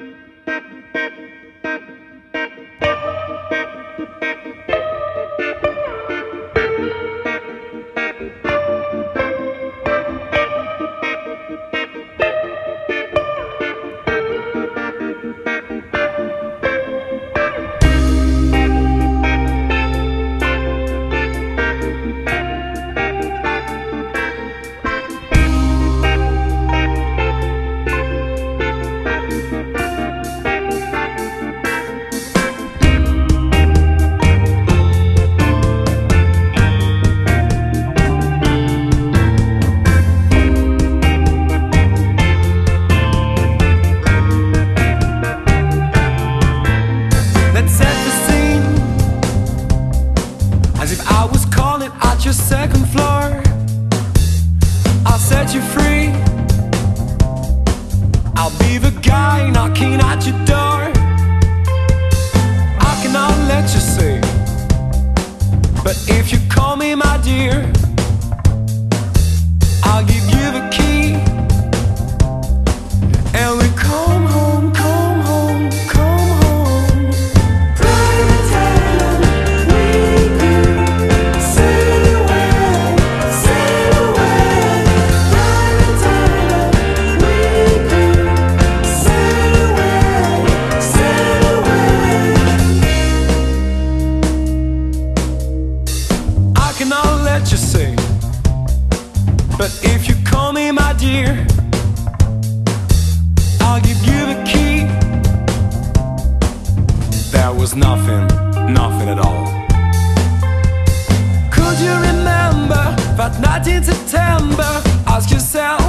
The scene As if I was calling at your second floor. I'll set you free. I'll be the guy knocking at your door. I cannot let you see. But if you call me my dear see, but if you call me my dear, I'll give you the key. There was nothing, nothing at all. Could you remember that night in September? Ask yourself.